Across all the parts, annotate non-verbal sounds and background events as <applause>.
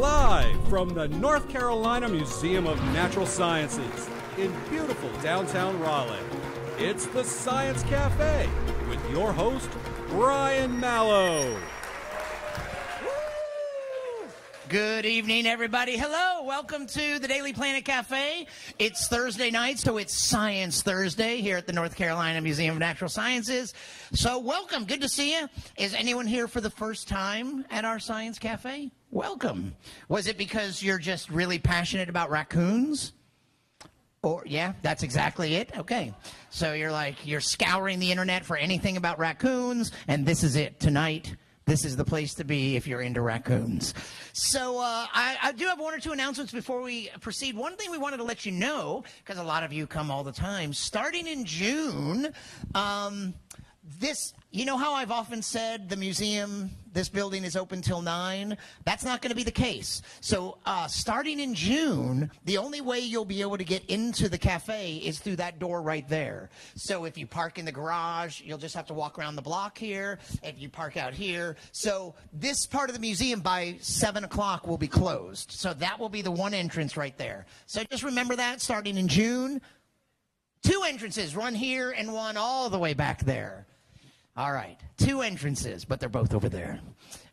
Live from the North Carolina Museum of Natural Sciences in beautiful downtown Raleigh, it's the Science Cafe with your host, Brian Malow. Good evening, everybody. Hello, welcome to the Daily Planet Cafe. It's Thursday night, so it's Science Thursday here at the North Carolina Museum of Natural Sciences. So, welcome. Good to see you. Is anyone here for the first time at our Science Cafe? Welcome. Was it because you're just really passionate about raccoons? Or yeah, that's exactly it. Okay. So you're like you're scouring the internet for anything about raccoons and this is it tonight. This is the place to be if you're into raccoons. So uh, I, I, do have one or two announcements before we proceed. One thing we wanted to let you know, because a lot of you come all the time, starting in June, um, this you know how I've often said the museum, this building is open till 9? That's not going to be the case. So, uh, starting in June, the only way you'll be able to get into the cafe is through that door right there. So, if you park in the garage, you'll just have to walk around the block here. If you park out here. So, this part of the museum by 7 o'clock will be closed. So, that will be the one entrance right there. So, just remember that starting in June. Two entrances, one here and one all the way back there. All right. Two entrances, but they're both over there.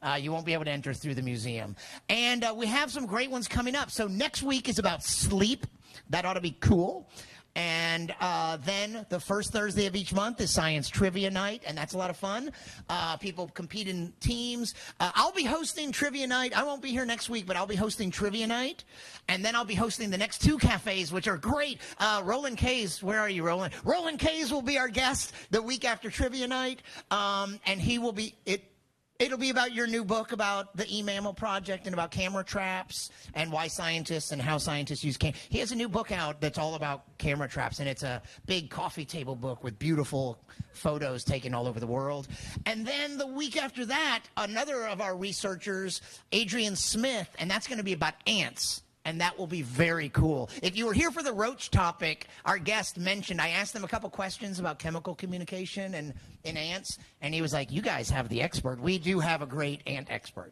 Uh, you won't be able to enter through the museum. And uh, we have some great ones coming up. So next week is about sleep. That ought to be cool. And uh, then the first Thursday of each month is Science Trivia Night, and that's a lot of fun. Uh, people compete in teams. Uh, I'll be hosting Trivia Night. I won't be here next week, but I'll be hosting Trivia Night. And then I'll be hosting the next two cafes, which are great. Uh, Roland Kays, where are you, Roland? Roland Kays will be our guest the week after Trivia Night. Um, and he will be, it, It'll be about your new book about the eMammal project and about camera traps and why scientists and how scientists use cam. He has a new book out that's all about camera traps, and it's a big coffee table book with beautiful photos taken all over the world. And then the week after that, another of our researchers, Adrian Smith, and that's going to be about ants and that will be very cool. If you were here for the roach topic, our guest mentioned, I asked them a couple questions about chemical communication and in ants, and he was like, You guys have the expert. We do have a great ant expert.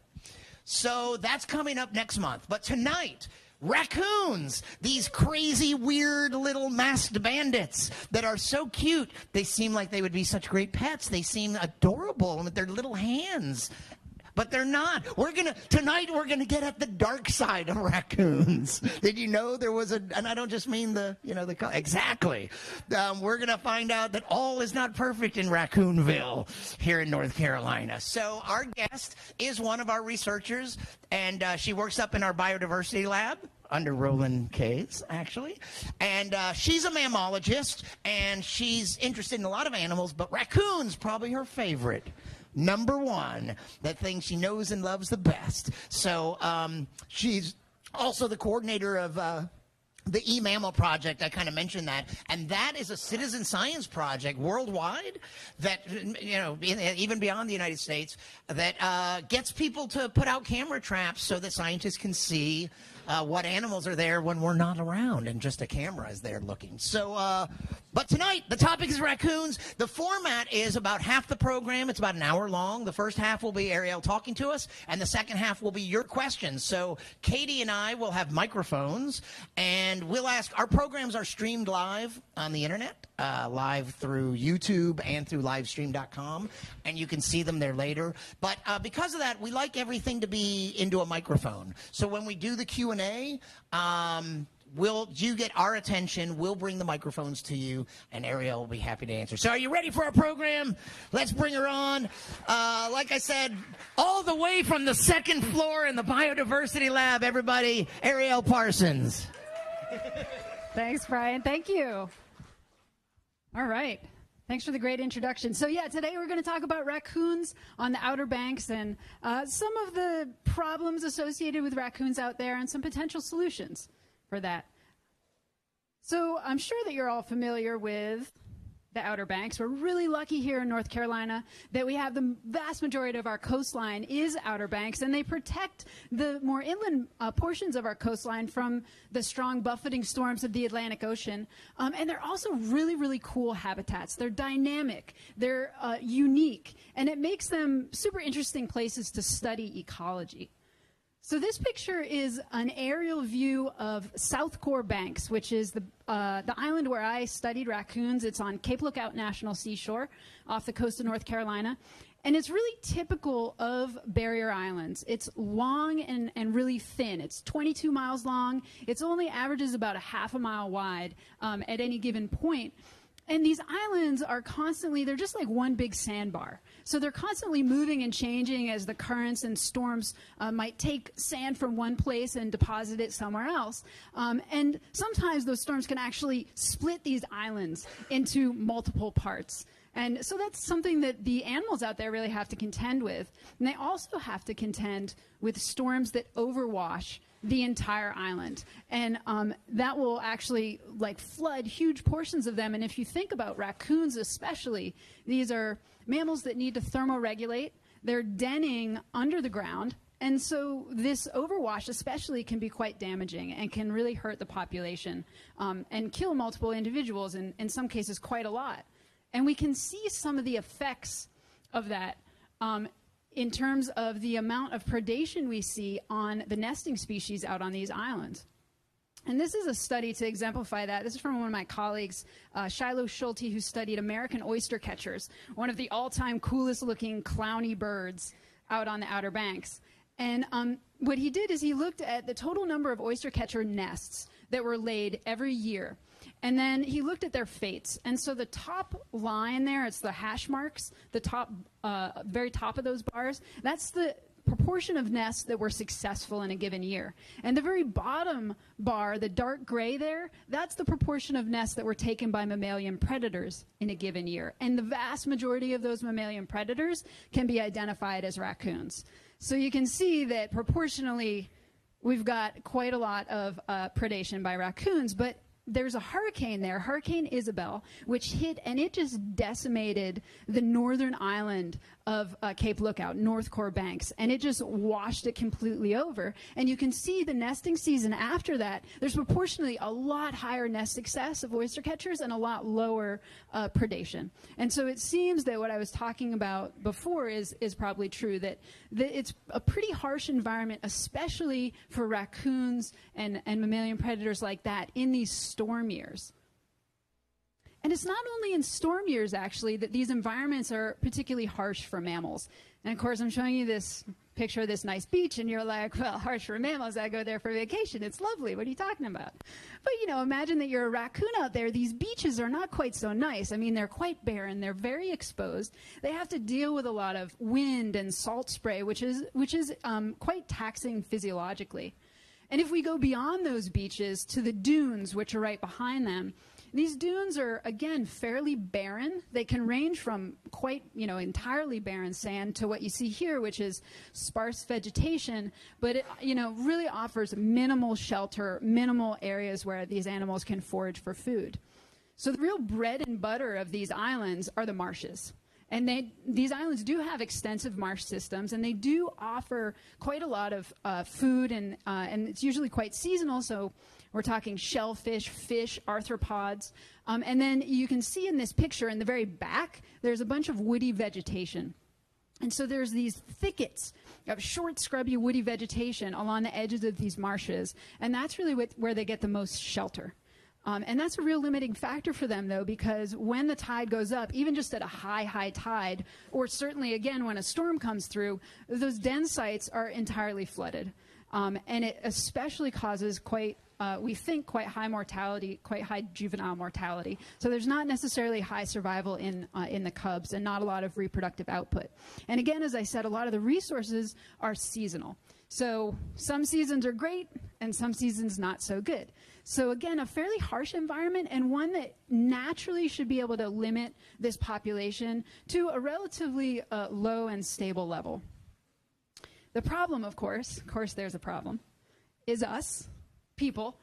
So that's coming up next month. But tonight, raccoons, these crazy, weird little masked bandits that are so cute. They seem like they would be such great pets. They seem adorable with their little hands but they're not. We're gonna tonight. We're gonna get at the dark side of <laughs> raccoons. Did you know there was a? And I don't just mean the, you know, the exactly. Um, we're gonna find out that all is not perfect in Raccoonville here in North Carolina. So our guest is one of our researchers, and uh, she works up in our biodiversity lab under Roland Kays, actually. And uh, she's a mammalogist, and she's interested in a lot of animals, but raccoons probably her favorite number one, that thing she knows and loves the best. So um, she's also the coordinator of. Uh, the eMammal project, I kind of mentioned that, and that is a citizen science project worldwide that, you know, even beyond the United States, that uh, gets people to put out camera traps so that scientists can see uh, what animals are there when we're not around and just a camera is there looking. So, uh, but tonight, the topic is raccoons. The format is about half the program. It's about an hour long. The first half will be Arielle talking to us, and the second half will be your questions. So, Katie and I will have microphones, and we'll ask. Our programs are streamed live on the internet, uh, live through YouTube and through livestream.com, and you can see them there later. But uh, because of that, we like everything to be into a microphone. So when we do the Q and A. Um, We'll you get our attention? We'll bring the microphones to you, and Arielle will be happy to answer. So, are you ready for our program? Let's bring her on. Uh, like I said, all the way from the second floor in the biodiversity lab, everybody, Arielle Parsons. Thanks, Brian. Thank you. All right. Thanks for the great introduction. So, yeah, today we're going to talk about raccoons on the Outer Banks and uh, some of the problems associated with raccoons out there and some potential solutions for that. So I'm sure that you're all familiar with the Outer Banks. We're really lucky here in North Carolina that we have the vast majority of our coastline is Outer Banks, and they protect the more inland uh, portions of our coastline from the strong buffeting storms of the Atlantic Ocean. Um, and they're also really, really cool habitats. They're dynamic, they're uh, unique, and it makes them super interesting places to study ecology. So this picture is an aerial view of South Core Banks, which is the uh, the island where I studied raccoons. It's on Cape Lookout National Seashore, off the coast of North Carolina, and it's really typical of barrier islands. It's long and, and really thin. It's 22 miles long. It's only averages about a half a mile wide um, at any given point. And these islands are constantly, they're just like one big sandbar. So they're constantly moving and changing as the currents and storms uh, might take sand from one place and deposit it somewhere else. Um, and sometimes those storms can actually split these islands into multiple parts. And so that's something that the animals out there really have to contend with. And they also have to contend with storms that overwash the entire island. And um, that will actually like flood huge portions of them. And if you think about raccoons, especially, these are mammals that need to thermoregulate. They're denning under the ground. And so this overwash, especially, can be quite damaging and can really hurt the population um, and kill multiple individuals, and in some cases, quite a lot. And we can see some of the effects of that um, in terms of the amount of predation we see on the nesting species out on these islands. And this is a study to exemplify that. This is from one of my colleagues, uh, Shiloh Schulte, who studied American oyster catchers, one of the all time coolest looking clowny birds out on the Outer Banks. And um, what he did is he looked at the total number of oyster catcher nests that were laid every year. And then he looked at their fates. And so the top line there, it's the hash marks, the top, uh, very top of those bars, that's the proportion of nests that were successful in a given year. And the very bottom bar, the dark gray there, that's the proportion of nests that were taken by mammalian predators in a given year. And the vast majority of those mammalian predators can be identified as raccoons. So you can see that proportionally, we've got quite a lot of uh, predation by raccoons, but there's a hurricane there, Hurricane Isabel, which hit and it just decimated the northern island of uh, Cape Lookout, North Core Banks, and it just washed it completely over. And you can see the nesting season after that, there's proportionally a lot higher nest success of oyster catchers and a lot lower uh, predation. And so it seems that what I was talking about before is, is probably true that, that it's a pretty harsh environment, especially for raccoons and, and mammalian predators like that in these storm years. And it's not only in storm years, actually, that these environments are particularly harsh for mammals. And of course, I'm showing you this picture of this nice beach, and you're like, well, harsh for mammals. I go there for vacation. It's lovely. What are you talking about? But, you know, imagine that you're a raccoon out there. These beaches are not quite so nice. I mean, they're quite barren. They're very exposed. They have to deal with a lot of wind and salt spray, which is, which is um, quite taxing physiologically. And if we go beyond those beaches to the dunes, which are right behind them, these dunes are, again, fairly barren. They can range from quite, you know, entirely barren sand to what you see here, which is sparse vegetation, but it, you know, really offers minimal shelter, minimal areas where these animals can forage for food. So the real bread and butter of these islands are the marshes. And they, these islands do have extensive marsh systems, and they do offer quite a lot of uh, food, and, uh, and it's usually quite seasonal. So we're talking shellfish, fish, arthropods. Um, and then you can see in this picture in the very back, there's a bunch of woody vegetation. And so there's these thickets of short, scrubby, woody vegetation along the edges of these marshes. And that's really what, where they get the most shelter. Um, and that's a real limiting factor for them, though, because when the tide goes up, even just at a high, high tide, or certainly again when a storm comes through, those den sites are entirely flooded. Um, and it especially causes quite uh, we think quite high mortality, quite high juvenile mortality. So there's not necessarily high survival in uh, in the cubs, and not a lot of reproductive output. And again, as I said, a lot of the resources are seasonal. So some seasons are great, and some seasons not so good. So again, a fairly harsh environment, and one that naturally should be able to limit this population to a relatively uh, low and stable level. The problem, of course, of course, there's a problem, is us people,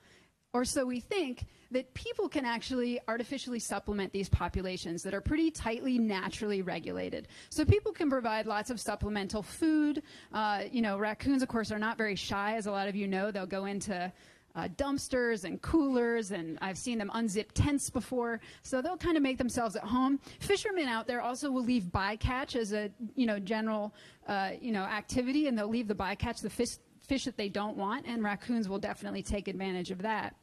or so we think, that people can actually artificially supplement these populations that are pretty tightly naturally regulated. So people can provide lots of supplemental food. Uh, you know, raccoons, of course, are not very shy, as a lot of you know. They'll go into uh, dumpsters and coolers, and I've seen them unzip tents before. So they'll kind of make themselves at home. Fishermen out there also will leave bycatch as a you know general uh, you know activity, and they'll leave the bycatch, the fish fish that they don't want, and raccoons will definitely take advantage of that.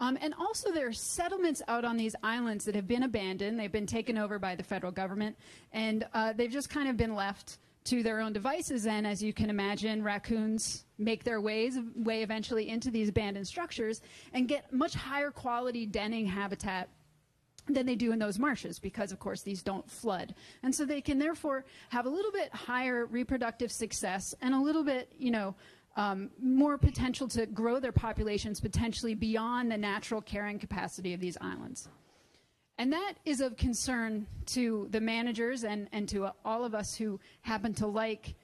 Um, and also, there are settlements out on these islands that have been abandoned. They've been taken over by the federal government, and uh, they've just kind of been left to their own devices. And as you can imagine, raccoons make their ways way eventually into these abandoned structures and get much higher quality denning habitat than they do in those marshes because of course these don't flood and so they can therefore have a little bit higher reproductive success and a little bit you know um, more potential to grow their populations potentially beyond the natural carrying capacity of these islands and that is of concern to the managers and, and to all of us who happen to like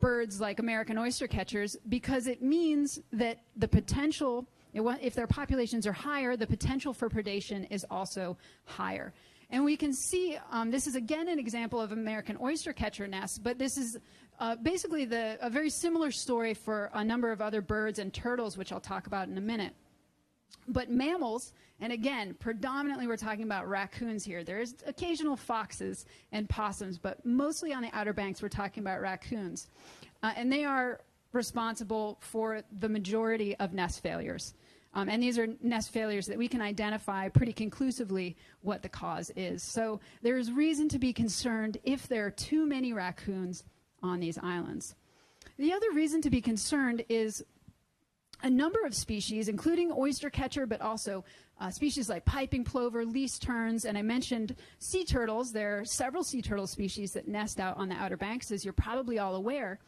birds like American oyster catchers because it means that the potential, if their populations are higher, the potential for predation is also higher. And we can see um, this is again an example of American oyster catcher nests, but this is uh, basically the, a very similar story for a number of other birds and turtles, which I'll talk about in a minute. But mammals, and again, predominantly we're talking about raccoons here. There's occasional foxes and possums, but mostly on the Outer Banks we're talking about raccoons. Uh, and they are responsible for the majority of nest failures. Um, and these are nest failures that we can identify pretty conclusively what the cause is. So there is reason to be concerned if there are too many raccoons on these islands. The other reason to be concerned is a number of species, including oyster catcher, but also uh, species like piping plover, least terns, and I mentioned sea turtles. There are several sea turtle species that nest out on the Outer Banks, as you're probably all aware.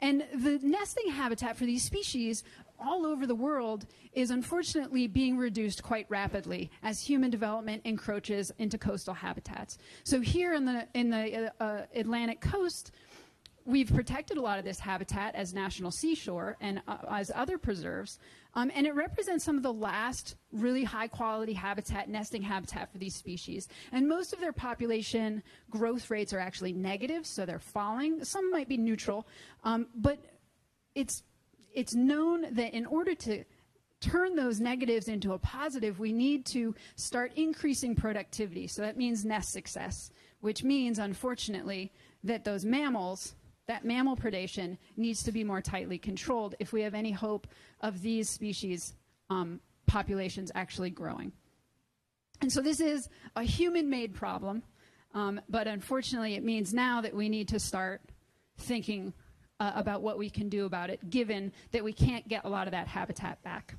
And the nesting habitat for these species all over the world is unfortunately being reduced quite rapidly as human development encroaches into coastal habitats. So here in the in the uh, uh Atlantic coast, we've protected a lot of this habitat as national seashore and uh, as other preserves, um, and it represents some of the last really high quality habitat, nesting habitat for these species. And most of their population growth rates are actually negative, so they're falling. Some might be neutral, um, but it's it's known that in order to turn those negatives into a positive, we need to start increasing productivity. So that means nest success, which means, unfortunately, that those mammals that mammal predation needs to be more tightly controlled if we have any hope of these species um, populations actually growing. And so this is a human made problem, um, but unfortunately, it means now that we need to start thinking uh, about what we can do about it, given that we can't get a lot of that habitat back.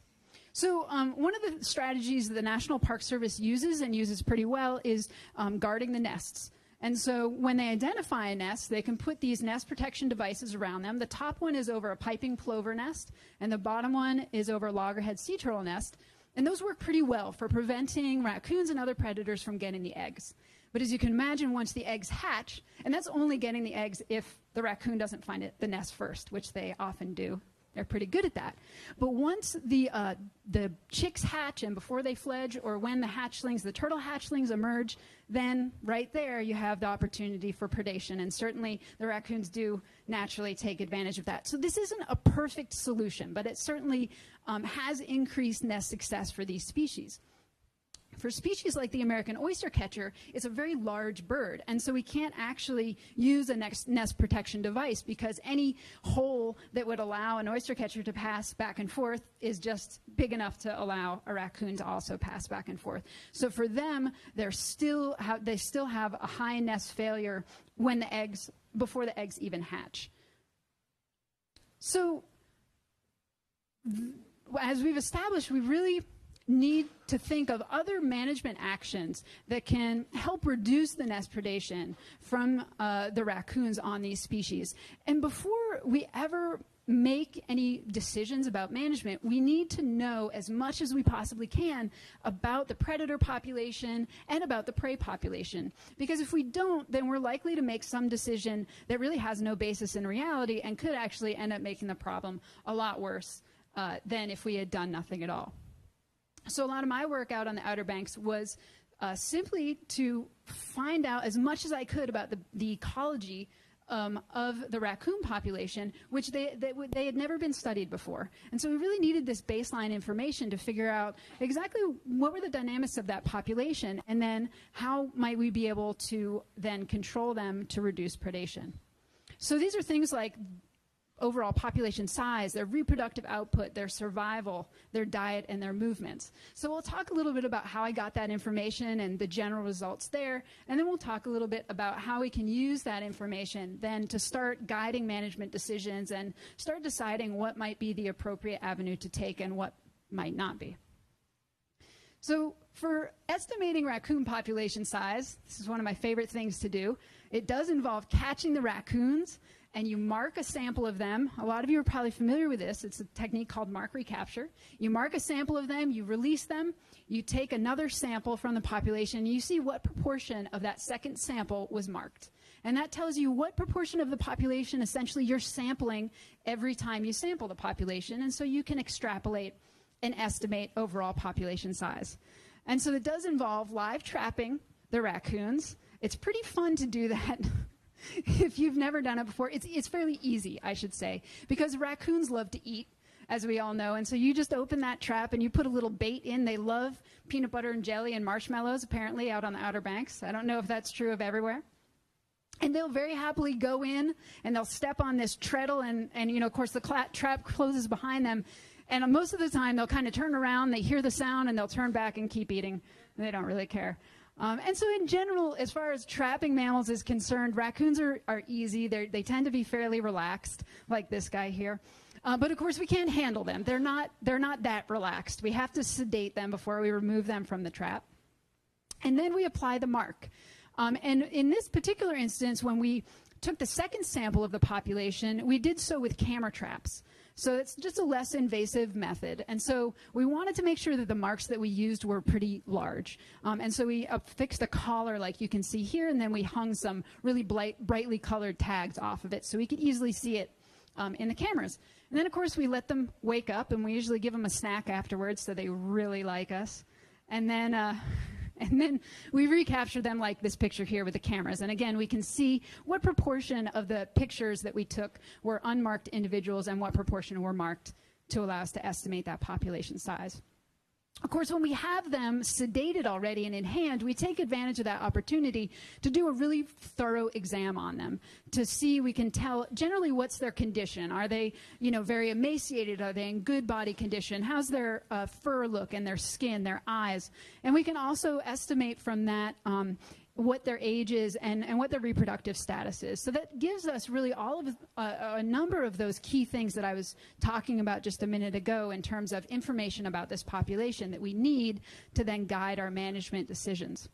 So, um, one of the strategies that the National Park Service uses and uses pretty well is um, guarding the nests. And so when they identify a nest, they can put these nest protection devices around them. The top one is over a piping plover nest, and the bottom one is over a loggerhead sea turtle nest. And those work pretty well for preventing raccoons and other predators from getting the eggs. But as you can imagine, once the eggs hatch, and that's only getting the eggs if the raccoon doesn't find it, the nest first, which they often do. They're pretty good at that. But once the, uh, the chicks hatch and before they fledge, or when the hatchlings, the turtle hatchlings emerge, then right there you have the opportunity for predation. And certainly the raccoons do naturally take advantage of that. So this isn't a perfect solution, but it certainly um, has increased nest success for these species. For species like the American oyster catcher, it's a very large bird, and so we can't actually use a nest, protection device because any hole that would allow an oyster catcher to pass back and forth is just big enough to allow a raccoon to also pass back and forth. So for them, they're still they still have a high nest failure when the eggs before the eggs even hatch. So as we've established, we really need to think of other management actions that can help reduce the nest predation from uh, the raccoons on these species. And before we ever make any decisions about management, we need to know as much as we possibly can about the predator population and about the prey population. Because if we don't, then we're likely to make some decision that really has no basis in reality and could actually end up making the problem a lot worse uh, than if we had done nothing at all. So a lot of my work out on the Outer Banks was uh, simply to find out as much as I could about the, the ecology um, of the raccoon population, which they, they, they, had never been studied before. And so we really needed this baseline information to figure out exactly what were the dynamics of that population, and then how might we be able to then control them to reduce predation. So these are things like overall population size, their reproductive output, their survival, their diet, and their movements. So we'll talk a little bit about how I got that information and the general results there, and then we'll talk a little bit about how we can use that information then to start guiding management decisions and start deciding what might be the appropriate avenue to take and what might not be. So, for estimating raccoon population size, this is one of my favorite things to do. It does involve catching the raccoons and you mark a sample of them. A lot of you are probably familiar with this. It's a technique called mark recapture. You mark a sample of them, you release them, you take another sample from the population, and you see what proportion of that second sample was marked. And that tells you what proportion of the population essentially you're sampling every time you sample the population. And so you can extrapolate and estimate overall population size. And so it does involve live trapping the raccoons. It's pretty fun to do that. <laughs> <laughs> if you've never done it before, it's, it's fairly easy, I should say, because raccoons love to eat, as we all know. And so you just open that trap and you put a little bait in. They love peanut butter and jelly and marshmallows, apparently, out on the Outer Banks. I don't know if that's true of everywhere. And they'll very happily go in and they'll step on this treadle, and, and you know, of course, the trap closes behind them. And most of the time, they'll kind of turn around, they hear the sound, and they'll turn back and keep eating. They don't really care. Um, and so, in general, as far as trapping mammals is concerned, raccoons are, are easy. They're, they tend to be fairly relaxed, like this guy here. Uh, but of course, we can't handle them. They're not, they're not that relaxed. We have to sedate them before we remove them from the trap. And then we apply the mark. Um, and in this particular instance, when we took the second sample of the population, we did so with camera traps. So it's just a less invasive method. And so we wanted to make sure that the marks that we used were pretty large. Um, and so we affixed a collar like you can see here, and then we hung some really bright, brightly colored tags off of it so we could easily see it um, in the cameras. And then, of course, we let them wake up, and we usually give them a snack afterwards so they really like us. And then, uh, <laughs> and then we recapture them like this picture here with the cameras. And again, we can see what proportion of the pictures that we took were unmarked individuals and what proportion were marked to allow us to estimate that population size. Of course, when we have them sedated already and in hand, we take advantage of that opportunity to do a really thorough exam on them to see we can tell generally what's their condition. Are they, you know, very emaciated? Are they in good body condition? How's their uh, fur look and their skin, their eyes? And we can also estimate from that um, what their age is and, and what their reproductive status is. So that gives us really all of uh, a number of those key things that I was talking about just a minute ago in terms of information about this population that we need to then guide our management decisions.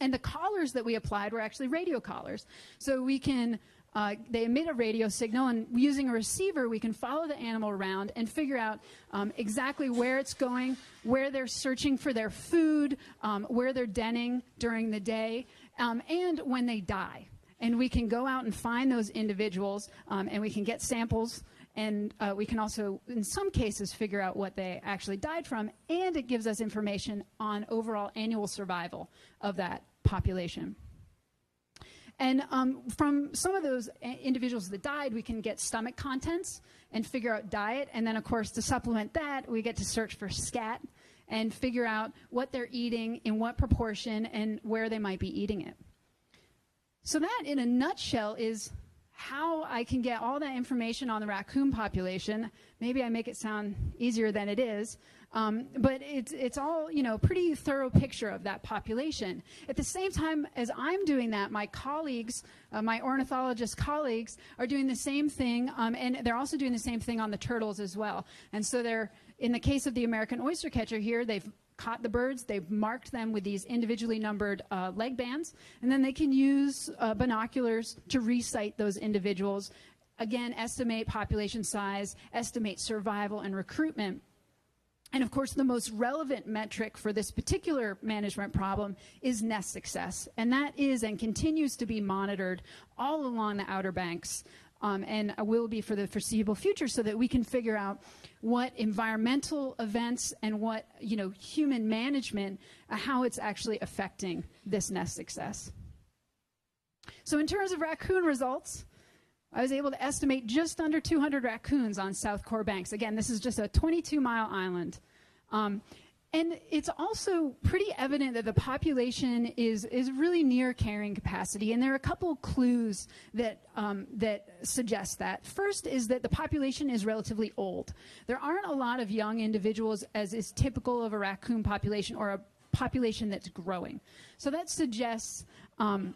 And the collars that we applied were actually radio collars. So we can uh, they emit a radio signal, and using a receiver, we can follow the animal around and figure out um, exactly where it's going, where they're searching for their food, um, where they're denning during the day, um, and when they die. And we can go out and find those individuals, um, and we can get samples and uh, we can also, in some cases, figure out what they actually died from, and it gives us information on overall annual survival of that population. And um, from some of those individuals that died, we can get stomach contents and figure out diet. And then, of course, to supplement that, we get to search for scat and figure out what they're eating, in what proportion, and where they might be eating it. So, that in a nutshell is how I can get all that information on the raccoon population. Maybe I make it sound easier than it is. Um, but it's, it's all, you know, pretty thorough picture of that population. At the same time as I'm doing that, my colleagues, uh, my ornithologist colleagues, are doing the same thing, um, and they're also doing the same thing on the turtles as well. And so they're, in the case of the American oyster catcher here, they've caught the birds, they've marked them with these individually numbered uh, leg bands, and then they can use uh, binoculars to resight those individuals. Again, estimate population size, estimate survival and recruitment. And of course, the most relevant metric for this particular management problem is nest success. And that is and continues to be monitored all along the Outer Banks um, and will be for the foreseeable future so that we can figure out what environmental events and what, you know, human management, uh, how it's actually affecting this nest success. So in terms of raccoon results, I was able to estimate just under 200 raccoons on South Core Banks. Again, this is just a 22 mile island. Um, And it's also pretty evident that the population is, is really near carrying capacity. And there are a couple clues that, um, that suggest that. First is that the population is relatively old. There aren't a lot of young individuals, as is typical of a raccoon population or a population that's growing. So that suggests um,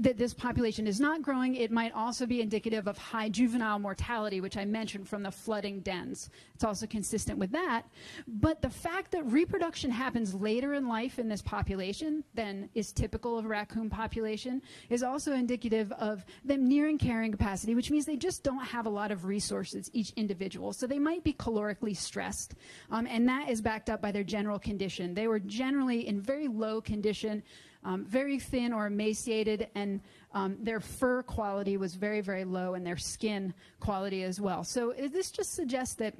that this population is not growing, it might also be indicative of high juvenile mortality, which I mentioned from the flooding dens. It's also consistent with that. But the fact that reproduction happens later in life in this population than is typical of a raccoon population is also indicative of them nearing carrying capacity, which means they just don't have a lot of resources, each individual. So they might be calorically stressed. Um, and that is backed up by their general condition. They were generally in very low condition um, very thin or emaciated, and um, their fur quality was very, very low, and their skin quality as well. So this just suggests that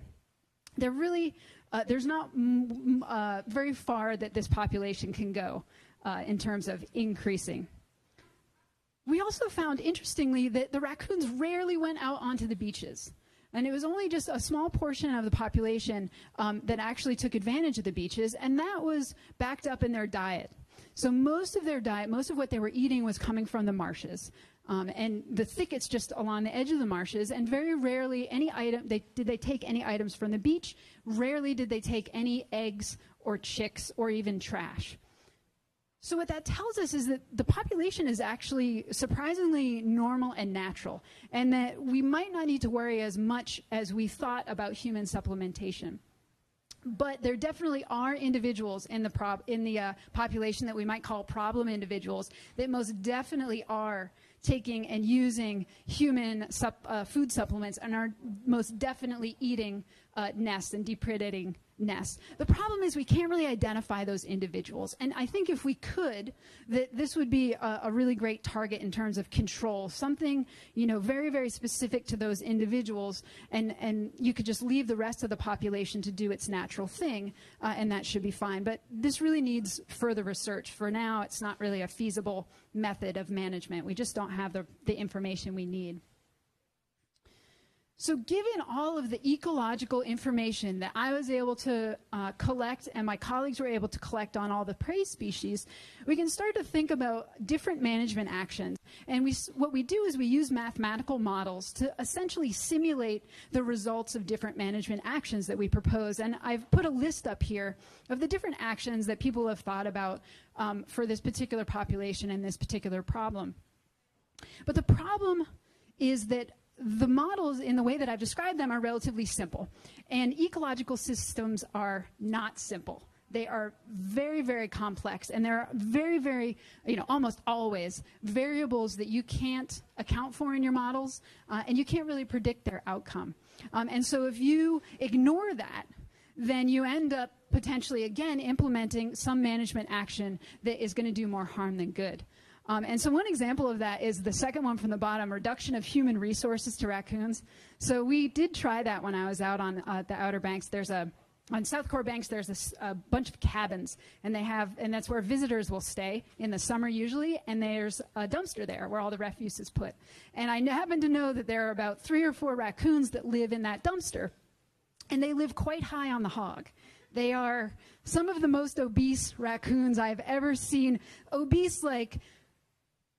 they're really uh, there's not uh, very far that this population can go uh, in terms of increasing. We also found, interestingly, that the raccoons rarely went out onto the beaches. And it was only just a small portion of the population um, that actually took advantage of the beaches, and that was backed up in their diet. So most of their diet, most of what they were eating was coming from the marshes. Um, and the thickets just along the edge of the marshes, and very rarely any item they, did they take any items from the beach. Rarely did they take any eggs or chicks or even trash. So what that tells us is that the population is actually surprisingly normal and natural, and that we might not need to worry as much as we thought about human supplementation but there definitely are individuals in the prob- in the uh, population that we might call problem individuals that most definitely are taking and using human sup- uh, food supplements and are most definitely eating uh, nests and depredating nests. The problem is we can't really identify those individuals. And I think if we could, that this would be a, a, really great target in terms of control, something, you know, very, very specific to those individuals. And, and you could just leave the rest of the population to do its natural thing, uh, and that should be fine. But this really needs further research. For now, it's not really a feasible method of management. We just don't have the, the information we need. So, given all of the ecological information that I was able to uh, collect and my colleagues were able to collect on all the prey species, we can start to think about different management actions. And we, what we do is we use mathematical models to essentially simulate the results of different management actions that we propose. And I've put a list up here of the different actions that people have thought about um, for this particular population and this particular problem. But the problem is that the models, in the way that I've described them, are relatively simple. And ecological systems are not simple. They are very, very complex, and there are very, very, you know, almost always variables that you can't account for in your models, uh, and you can't really predict their outcome. Um, and so if you ignore that, then you end up potentially, again, implementing some management action that is going to do more harm than good. Um, and so one example of that is the second one from the bottom, reduction of human resources to raccoons. So we did try that when I was out on uh, the Outer Banks. There's a on South Core Banks, there's a, a, bunch of cabins, and they have, and that's where visitors will stay in the summer usually. And there's a dumpster there where all the refuse is put. And I happen to know that there are about three or four raccoons that live in that dumpster, and they live quite high on the hog. They are some of the most obese raccoons I've ever seen. Obese, like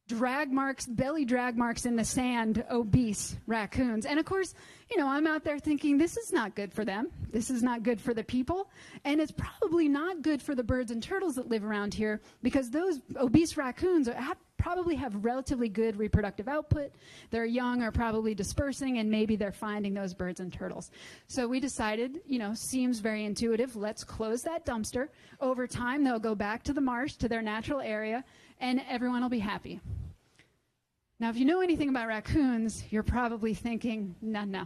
drag marks, belly drag marks in the sand, obese raccoons. And of course, you know, I'm out there thinking this is not good for them. This is not good for the people. And it's probably not good for the birds and turtles that live around here because those obese raccoons are, have, probably have relatively good reproductive output. Their young are probably dispersing and maybe they're finding those birds and turtles. So we decided, you know, seems very intuitive. Let's close that dumpster. Over time, they'll go back to the marsh, to their natural area and everyone will be happy. Now, if you know anything about raccoons, you're probably thinking, no, no,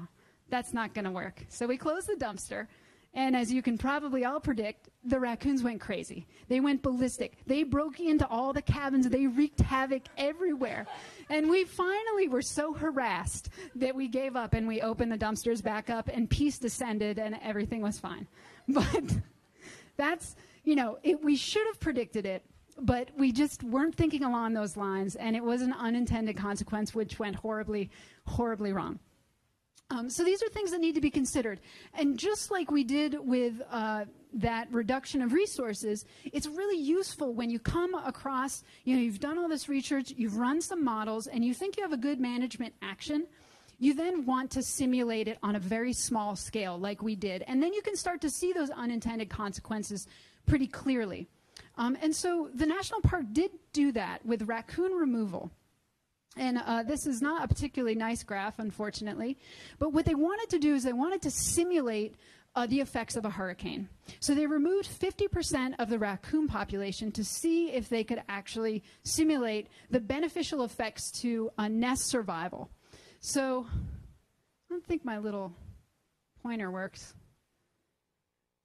that's not going to work. So we closed the dumpster, and as you can probably all predict, the raccoons went crazy. They went ballistic. They broke into all the cabins. They wreaked havoc everywhere. And we finally were so harassed that we gave up and we opened the dumpsters back up, and peace descended, and everything was fine. <laughs> But that's, you know, it, we should have predicted it but we just weren't thinking along those lines, and it was an unintended consequence which went horribly, horribly wrong. Um, so these are things that need to be considered. And just like we did with uh, that reduction of resources, it's really useful when you come across, you know, you've done all this research, you've run some models, and you think you have a good management action. You then want to simulate it on a very small scale, like we did. And then you can start to see those unintended consequences pretty clearly. Um, and so the national park did do that with raccoon removal. And uh, this is not a particularly nice graph, unfortunately. But what they wanted to do is they wanted to simulate uh, the effects of a hurricane. So they removed 50% of the raccoon population to see if they could actually simulate the beneficial effects to nest survival. So I don't think my little pointer works.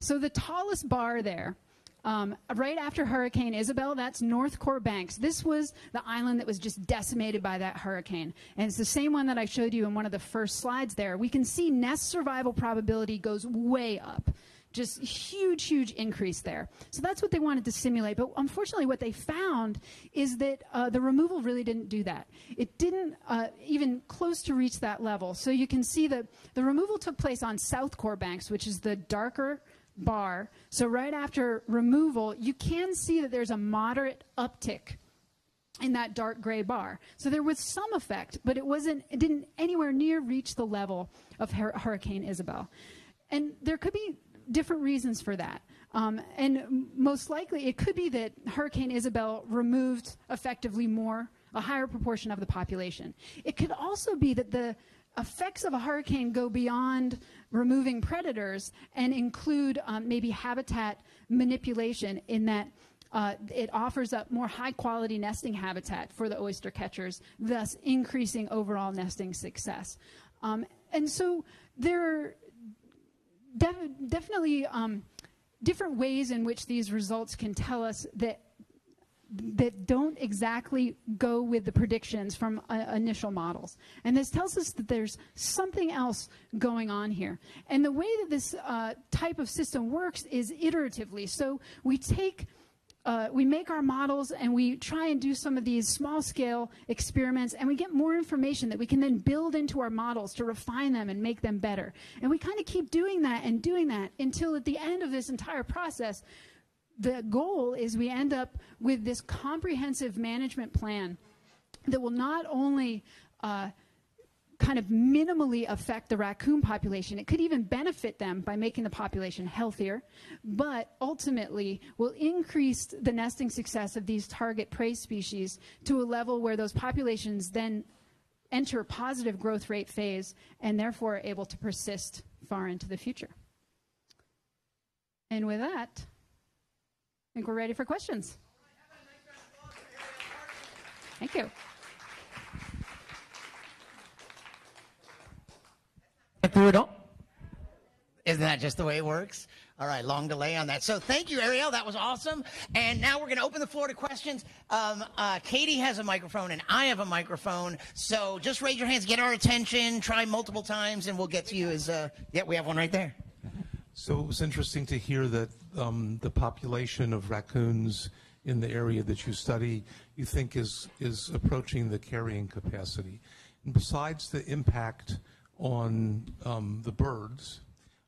So the tallest bar there um, right after Hurricane Isabel, that's North Core Banks. This was the island that was just decimated by that hurricane. And it's the same one that I showed you in one of the first slides there. We can see nest survival probability goes way up. Just huge, huge increase there. So that's what they wanted to simulate. But unfortunately, what they found is that uh, the removal really didn't do that. It didn't uh, even close to reach that level. So you can see that the removal took place on South Core Banks, which is the darker bar. So right after removal, you can see that there's a moderate uptick in that dark gray bar. So there was some effect, but it wasn't it didn't anywhere near reach the level of Hur- Hurricane Isabel. And there could be different reasons for that. Um, and most likely, it could be that Hurricane Isabel removed effectively more, a higher proportion of the population. It could also be that the effects of a hurricane go beyond removing predators and include um, maybe habitat manipulation in that uh, it offers up more high quality nesting habitat for the oyster catchers, thus increasing overall nesting success. Um, and so there are def- definitely um, different ways in which these results can tell us that that don't exactly go with the predictions from uh, initial models. And this tells us that there's something else going on here. And the way that this uh, type of system works is iteratively. So we take uh, we make our models and we try and do some of these small scale experiments and we get more information that we can then build into our models to refine them and make them better. And we kind of keep doing that and doing that until at the end of this entire process, the goal is we end up with this comprehensive management plan that will not only uh, kind of minimally affect the raccoon population. It could even benefit them by making the population healthier, but ultimately will increase the nesting success of these target prey species to a level where those populations then enter a positive growth rate phase and therefore are able to persist far into the future. And with that, I think we're ready for questions. Thank you. all. Isn't that just the way it works? All right, long delay on that. So thank you, Arielle. That was awesome. And now we're going to open the floor to questions. Um, uh, Katie has a microphone and I have a microphone. So just raise your hands, get our attention, try multiple times, and we'll get to you as, uh, yeah, we have one right there. So it was interesting to hear that um, the population of raccoons in the area that you study, you think is is approaching the carrying capacity. And besides the impact on um, the birds,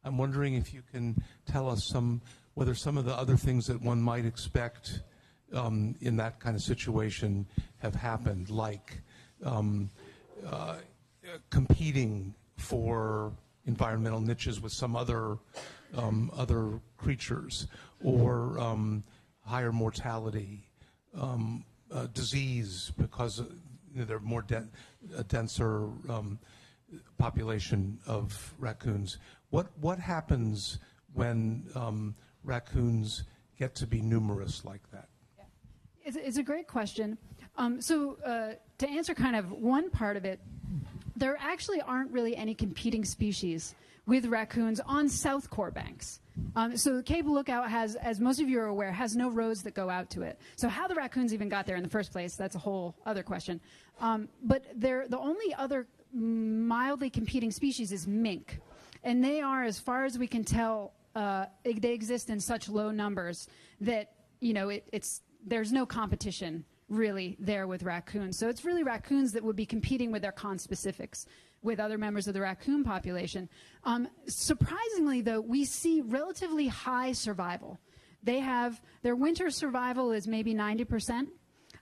I'm wondering if you can tell us some whether some of the other things that one might expect um, in that kind of situation have happened, like um, uh, competing for environmental niches with some other um, other creatures, or um, higher mortality, um, uh, disease because uh, you know, they're more de- a denser um, population of raccoons. What what happens when um, raccoons get to be numerous like that? It's, it's a great question. Um, so uh, to answer kind of one part of it, there actually aren't really any competing species with raccoons on South Core banks. Um, so Cape Lookout has, as most of you are aware, has no roads that go out to it. So how the raccoons even got there in the first place, that's a whole other question. Um, but the only other mildly competing species is mink. And they are, as far as we can tell, uh, they exist in such low numbers that, you know, it, it's, there's no competition really there with raccoons. So it's really raccoons that would be competing with their conspecifics with other members of the raccoon population. Um, surprisingly, though, we see relatively high survival. They have their winter survival is maybe 90%.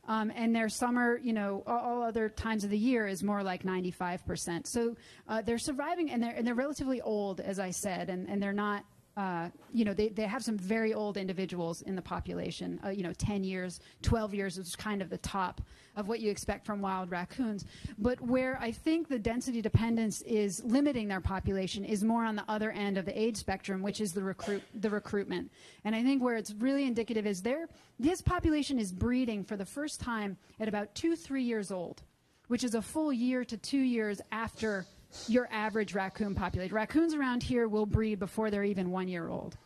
Um, and their summer, you know, all, other times of the year is more like 95%. So uh, they're surviving, and they're, and they're relatively old, as I said, and, and they're not uh, you know, they, they have some very old individuals in the population. Uh, you know, 10 years, 12 years is kind of the top of what you expect from wild raccoons. But where I think the density dependence is limiting their population is more on the other end of the age spectrum, which is the recruit the recruitment. And I think where it's really indicative is there this population is breeding for the first time at about two, three years old, which is a full year to two years after your average raccoon population. Raccoons around here will breed before they're even one year old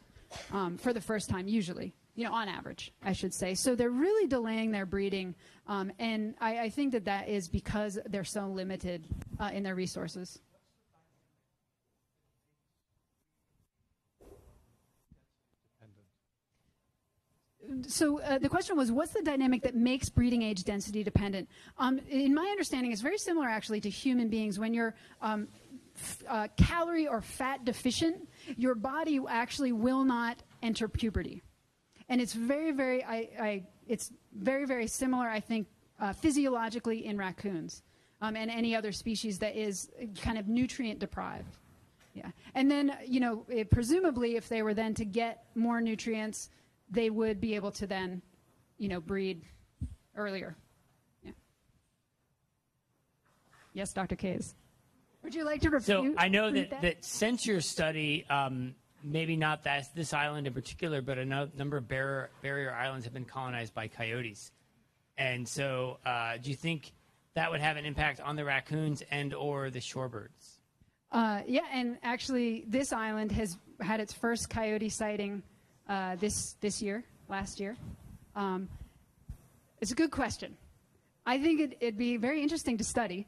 um, for the first time, usually. You know, on average, I should say. So they're really delaying their breeding, um, and I, I, think that that is because they're so limited uh, in their resources. So uh, the question was, what's the dynamic that makes breeding age density dependent? Um, in my understanding, it's very similar actually to human beings. When you're um, uh, calorie or fat deficient, your body actually will not enter puberty, and it's very, very, I, I it's very, very similar, I think, uh, physiologically in raccoons um, and any other species that is kind of nutrient deprived. Yeah, and then you know, it, presumably, if they were then to get more nutrients they would be able to then, you know, breed earlier. Yeah. Yes, Dr. Kays. Would you like to refute? So I know that, that, that? since your study, um, maybe not that this island in particular, but a no, number of barrier, barrier islands have been colonized by coyotes. And so, uh, do you think that would have an impact on the raccoons and or the shorebirds? Uh, yeah, and actually, this island has had its first coyote sighting uh, this this year, last year? Um, it's a good question. I think it, would be very interesting to study.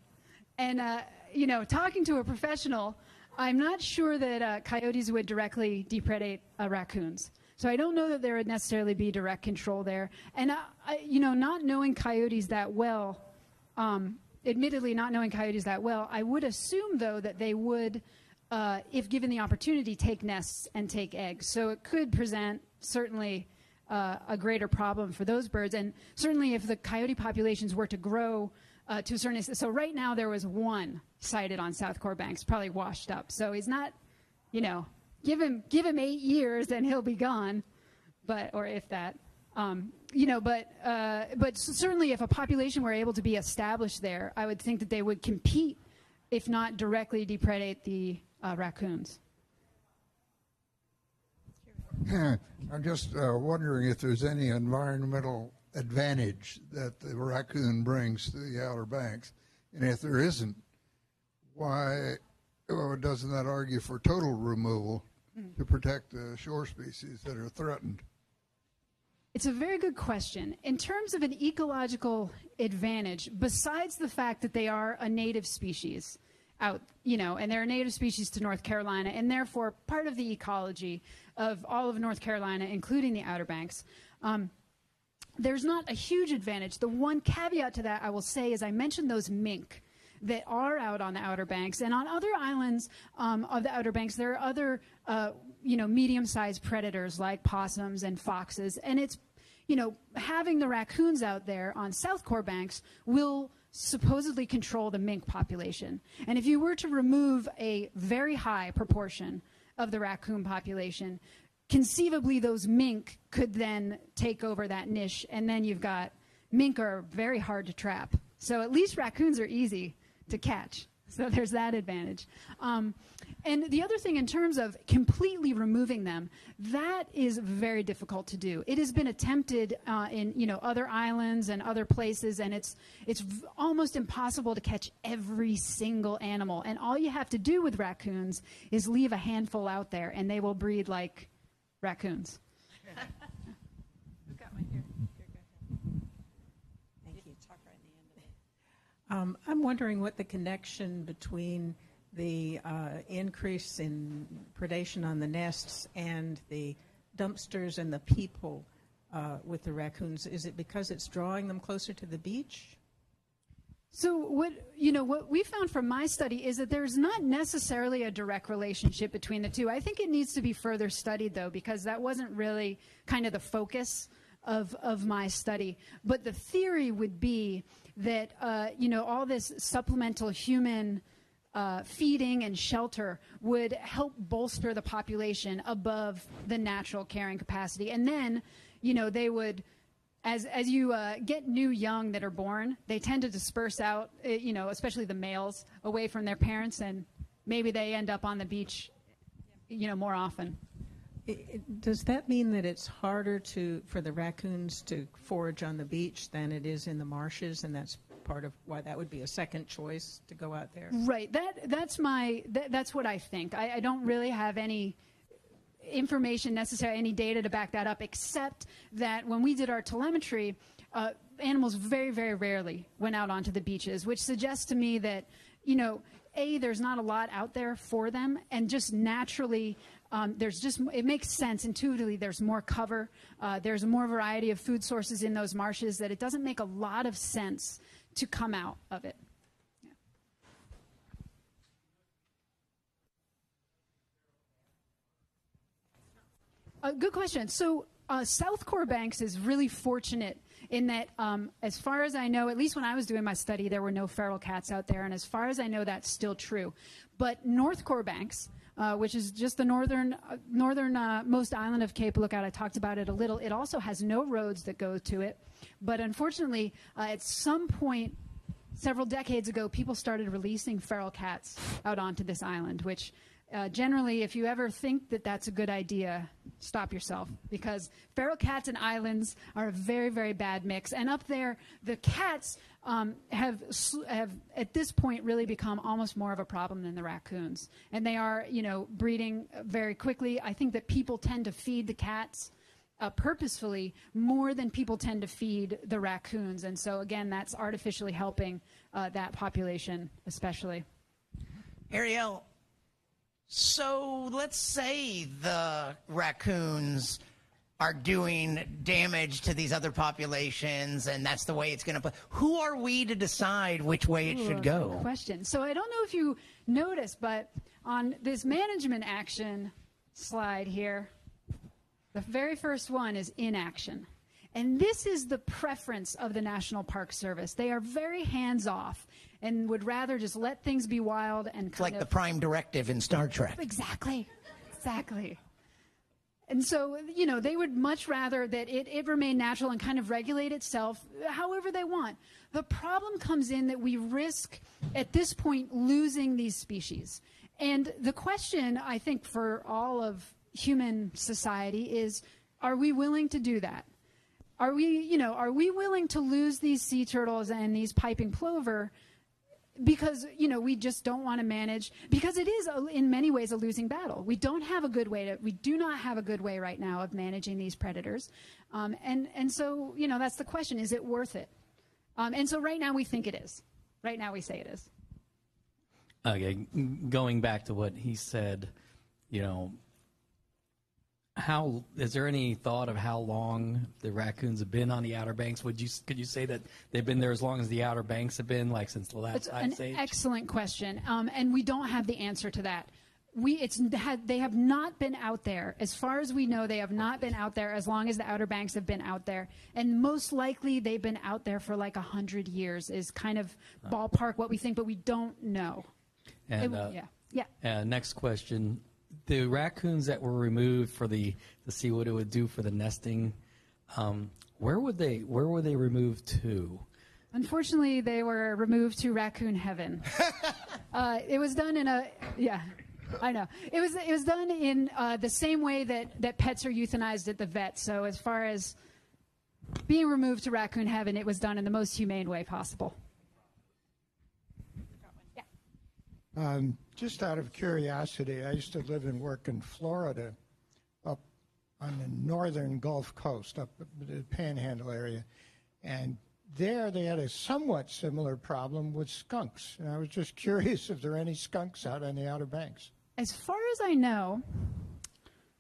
And, uh, you know, talking to a professional, I'm not sure that uh, coyotes would directly depredate uh, raccoons. So I don't know that there would necessarily be direct control there. And, I, you know, not knowing coyotes that well, um, admittedly not knowing coyotes that well, I would assume, though, that they would – uh, if given the opportunity, take nests and take eggs. So it could present certainly uh, a greater problem for those birds. And certainly if the coyote populations were to grow uh, to a certain extent. So right now there was one sighted on South Core Banks, probably washed up. So he's not, you know, give him give him eight years and he'll be gone, but or if that. Um, you know, but uh, but certainly, if a population were able to be established there, I would think that they would compete, if not directly depredate the uh, raccoons. I'm just uh, wondering if there's any environmental advantage that the raccoon brings to the Outer Banks, and if there isn't, why well, doesn't that argue for total removal to protect the shore species that are threatened? It's a very good question. In terms of an ecological advantage, besides the fact that they are a native species, out, you know, and they're a native species to North Carolina, and therefore part of the ecology of all of North Carolina, including the Outer Banks. Um, there's not a huge advantage. The one caveat to that I will say is I mentioned those mink that are out on the Outer Banks, and on other islands um, of the Outer Banks, there are other, uh, you know, medium-sized predators like possums and foxes, and it's you know, having the raccoons out there on South Core banks will supposedly control the mink population. And if you were to remove a very high proportion of the raccoon population, conceivably those mink could then take over that niche, and then you've got mink are very hard to trap. So at least raccoons are easy to catch. So <laughs> there's that advantage. Um, and the other thing, in terms of completely removing them, that is very difficult to do. It has been attempted uh, in you know other islands and other places, and it's it's almost impossible to catch every single animal. And all you have to do with raccoons is leave a handful out there, and they will breed like raccoons. <laughs> Um, I'm wondering what the connection between the uh, increase in predation on the nests and the dumpsters and the people uh, with the raccoons? Is it because it's drawing them closer to the beach? So what you know what we found from my study is that there's not necessarily a direct relationship between the two. I think it needs to be further studied though because that wasn't really kind of the focus of of my study. But the theory would be that uh, you know all this supplemental human uh, feeding and shelter would help bolster the population above the natural carrying capacity, and then you know they would as as you uh, get new young that are born, they tend to disperse out. uh, You know, especially the males, away from their parents, and maybe they end up on the beach. You know, more often. Does that mean that it's harder to for the raccoons to forage on the beach than it is in the marshes, and that's part of why that would be a second choice to go out there? Right. That that's my that, that's what I think. I, I don't really have any information necessary, any data to back that up, except that when we did our telemetry, uh, animals very very rarely went out onto the beaches, which suggests to me that you know. A, there's not a lot out there for them, and just naturally, um, there's just it makes sense intuitively. There's more cover, uh, there's more variety of food sources in those marshes that it doesn't make a lot of sense to come out of it. Uh, good question. So uh, South Core Banks is really fortunate in that, um, as far as I know, at least when I was doing my study, there were no feral cats out there, and as far as I know, that's still true. But North Core Banks, uh, which is just the northern uh, northern uh, most island of Cape Lookout, I talked about it a little. It also has no roads that go to it, but unfortunately, uh, at some point several decades ago, people started releasing feral cats out onto this island, which uh, generally, if you ever think that that's a good idea, stop yourself because feral cats and islands are a very, very bad mix. And up there, the cats um, have have at this point really become almost more of a problem than the raccoons, and they are, you know, breeding very quickly. I think that people tend to feed the cats uh, purposefully more than people tend to feed the raccoons. And so, again, that's artificially helping uh, that population, especially. Arielle, so let's say the raccoons are doing damage to these other populations, and that's the way it's going to play. Who are we to decide which way it Ooh, should go? Question. So I don't know if you noticed, but on this management action slide here, the very first one is inaction. And this is the preference of the National Park Service. They are very hands off and would rather just let things be wild and It's like of the prime directive in Star Trek. Exactly. Exactly. And so, you know, they would much rather that it, it remain natural and kind of regulate itself however they want. The problem comes in that we risk, at this point, losing these species. And the question, I think, for all of human society is are we willing to do that? Are we, you know, are we willing to lose these sea turtles and these piping plover because you know we just don't want to manage because it is a, in many ways a losing battle. We don't have a good way to we do not have a good way right now of managing these predators. Um, and and so you know that's the question is it worth it? Um, and so right now we think it is. Right now we say it is. Okay, going back to what he said, you know, how is there any thought of how long the raccoons have been on the Outer Banks? Would you could you say that they've been there as long as the Outer Banks have been, like since the last it's ice an age? excellent question um, and we don't have the answer to that. We it's had they have not been out there. As far as we know they have not been out there as long as the outer banks have been out there. And most likely they've been out there for like a hundred years is kind of ballpark what we think but we don't know. And It- uh, yeah. Yeah. uh, next question: the raccoons that were removed for the to see what it would do for the nesting, um, where would they where were they removed to? Unfortunately, they were removed to raccoon heaven. <laughs> uh, it was done in a yeah, I know. It was it was done in uh, the same way that that pets are euthanized at the vet. So as far as being removed to raccoon heaven, it was done in the most humane way possible. Yeah. Um, just out of curiosity, I used to live and work in Florida, up on the northern Gulf Coast, up the Panhandle area, and there they had a somewhat similar problem with skunks. And I was just <laughs> curious if there are any skunks out on the Outer Banks. As far as I know,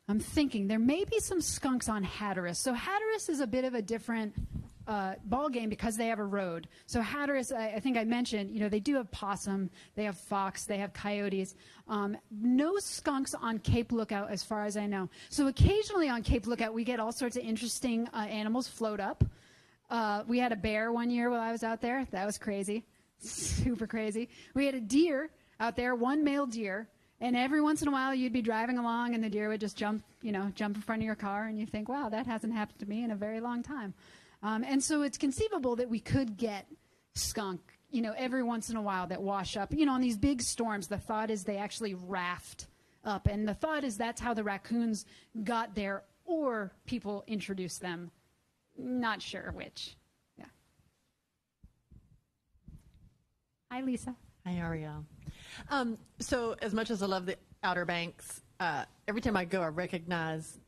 I'm thinking there may be some skunks on Hatteras. So Hatteras is a bit of a different uh, ball game because they have a road. So Hatteras, I, I, think I mentioned, you know, they do have possum, they have fox, they have coyotes. Um, no skunks on Cape Lookout, as far as I know. So occasionally on Cape Lookout, we get all sorts of interesting uh, animals float up. Uh, we had a bear one year while I was out there. That was crazy, <laughs> super crazy. We had a deer out there, one male deer. And every once in a while, you'd be driving along, and the deer would just jump, you know, jump in front of your car, and you think, "Wow, that hasn't happened to me in a very long time." Um, and so it's conceivable that we could get skunk, you know, every once in a while that wash up. You know, on these big storms, the thought is they actually raft up. And the thought is that's how the raccoons got there, or people introduced them. Not sure which. Yeah. Hi, Lisa. Hi, Arielle. Um, so, as much as I love the Outer Banks, uh, every time I go, I recognize,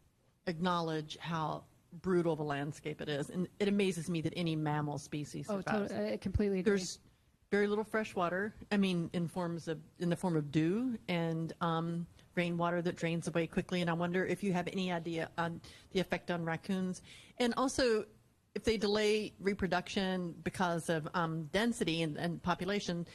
acknowledge how brutal the landscape it is, and it amazes me that any mammal species oh, survives. Totally, I completely agree. There's very little fresh water. I mean, in forms of in the form of dew and um, rainwater that drains away quickly. And I wonder if you have any idea on the effect on raccoons, and also if they delay reproduction because of um, density and, and population.